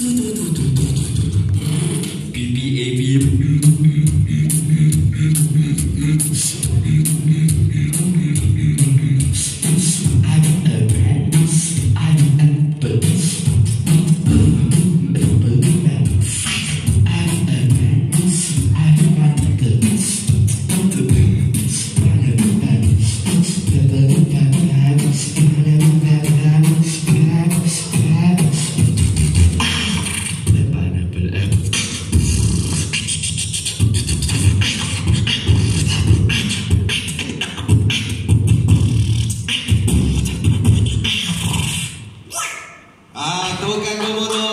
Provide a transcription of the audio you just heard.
tudo, tudo. 啊，都干这么多。